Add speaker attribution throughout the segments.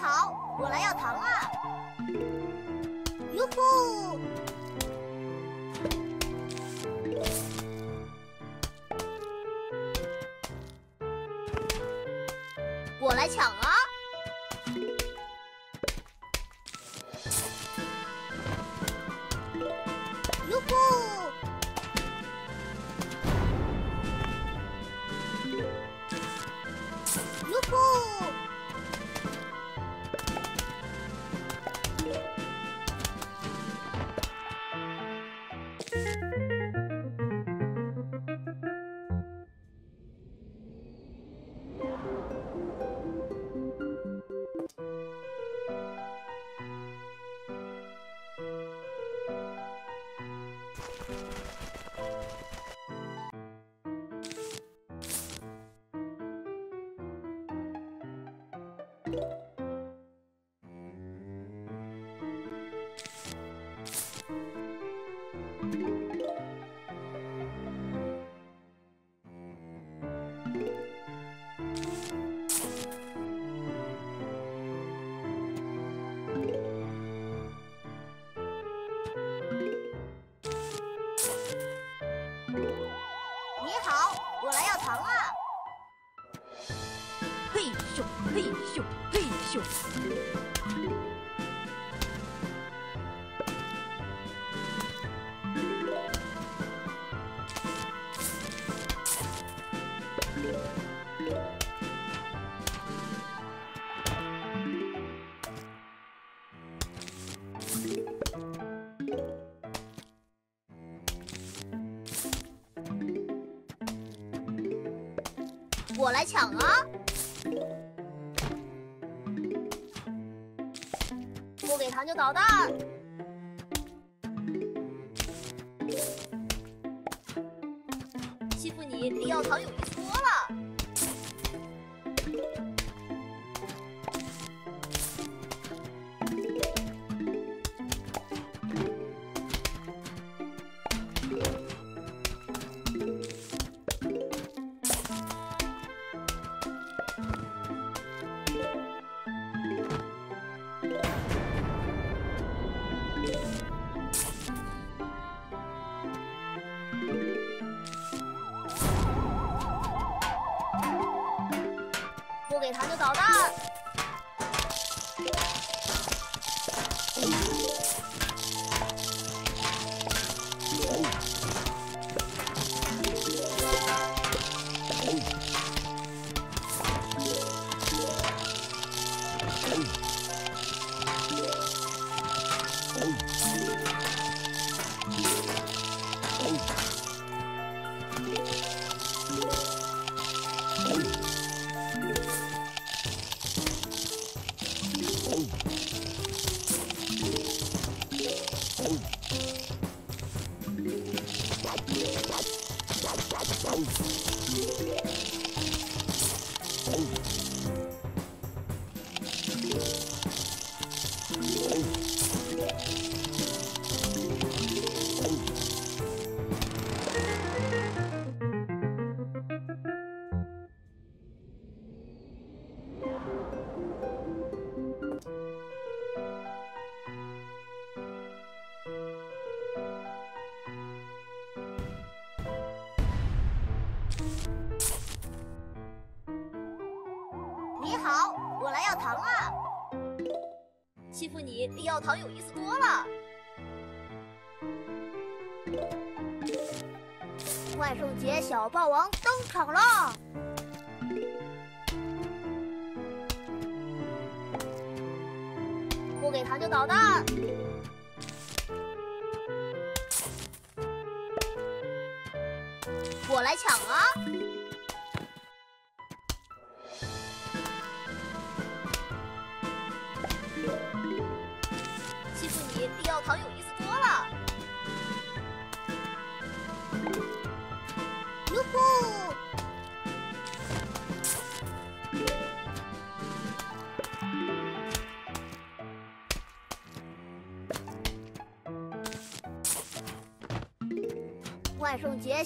Speaker 1: 好，我来要糖了！比要糖有意思多了。万圣节小霸王登场了！不给糖就捣蛋！我来抢啊！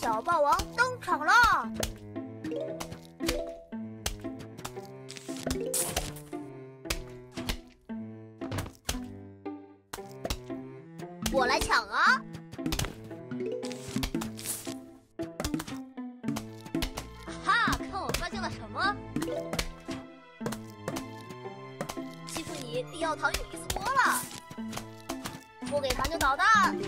Speaker 1: 小霸王登场了！我来抢啊！
Speaker 2: 哈，看我发现了什么？
Speaker 1: 欺负你要糖有意思多了，不给糖就捣蛋！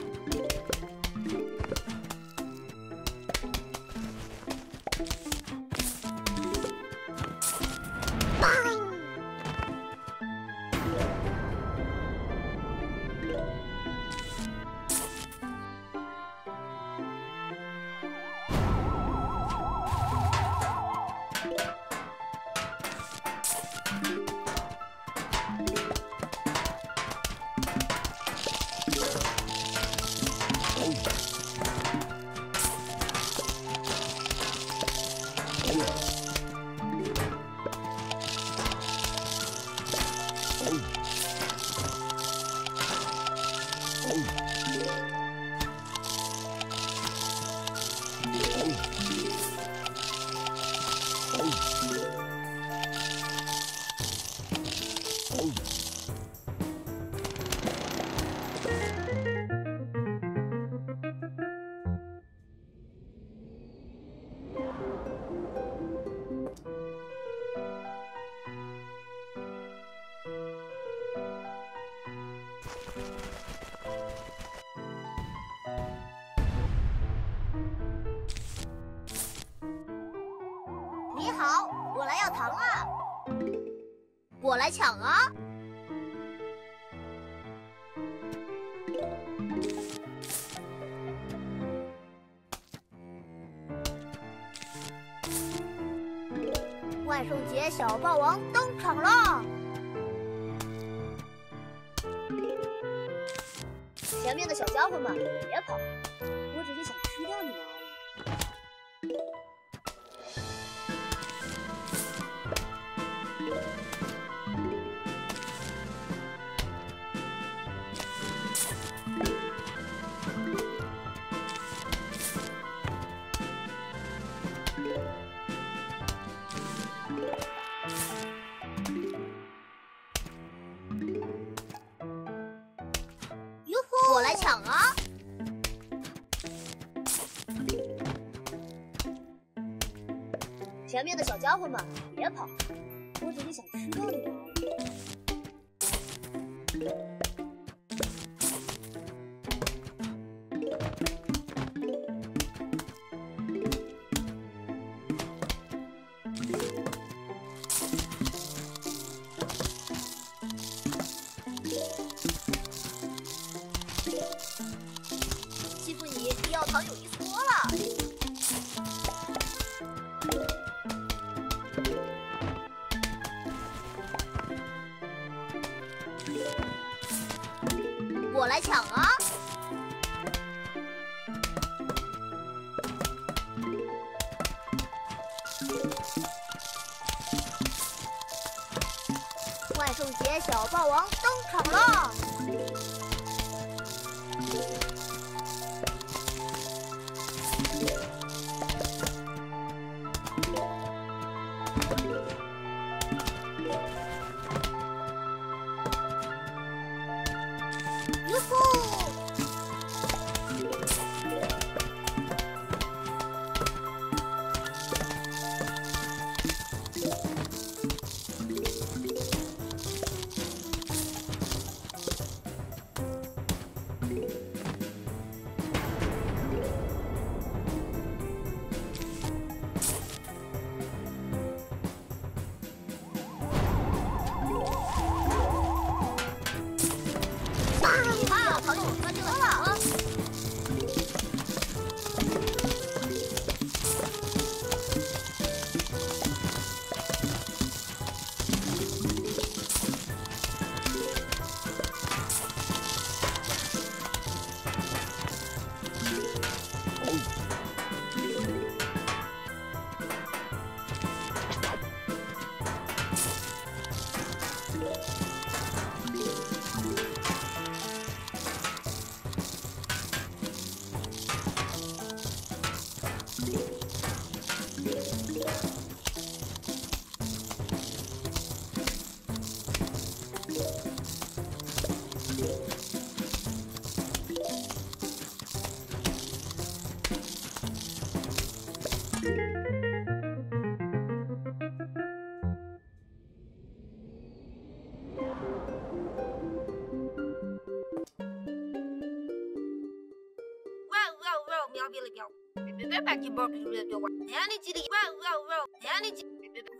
Speaker 1: 你好，我来要糖啊！我来抢啊！万圣节小霸王登场了！前面的小家伙们，别跑！前面的小家伙们，别跑！我只是想吃掉你。欺负你要糖有意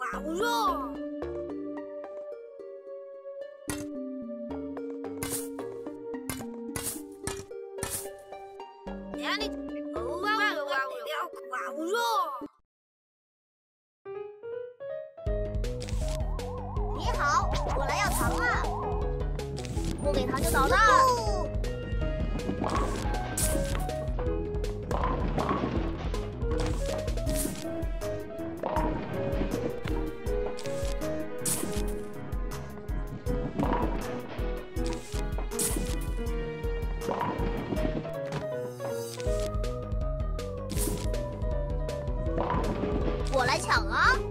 Speaker 1: Wow, roar! 我来抢啊。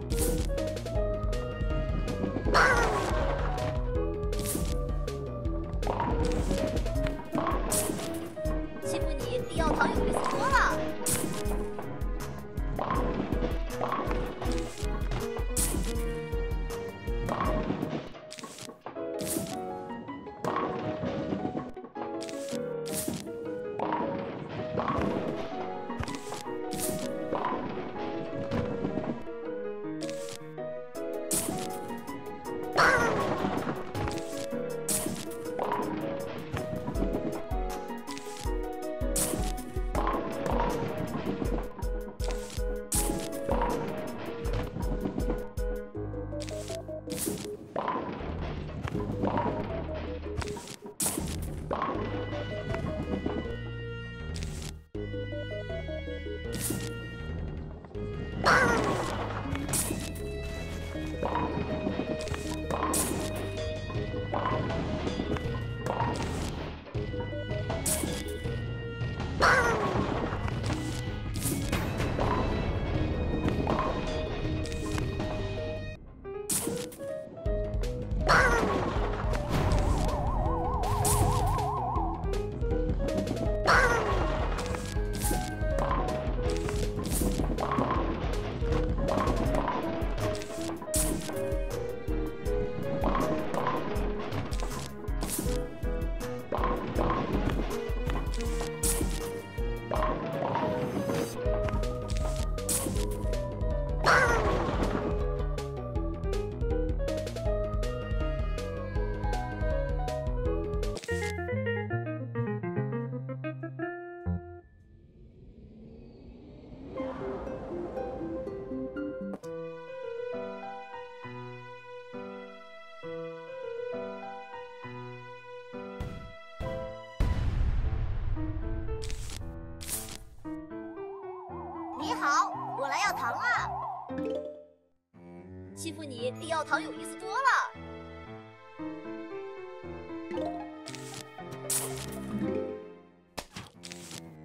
Speaker 1: 你比药堂有意思多了，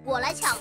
Speaker 1: 我来抢。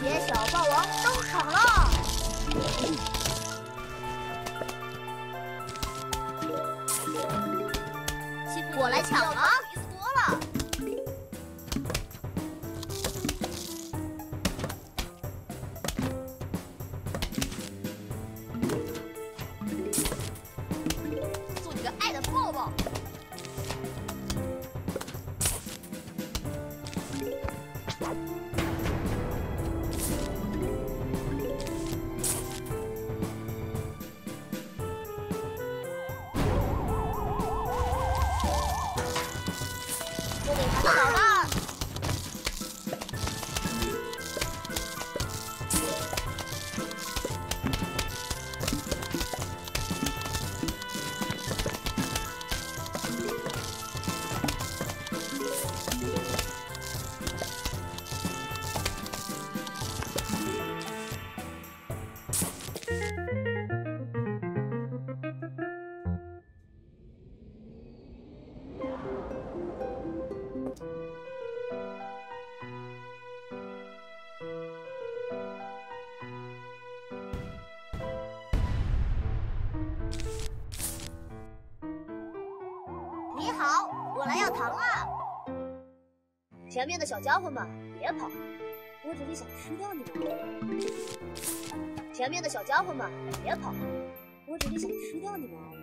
Speaker 1: 节小霸王登场了！
Speaker 3: 我来抢前面的小家伙们，别跑，我只是想吃掉你们。前面的小家伙们，别跑，我只是想吃掉你们。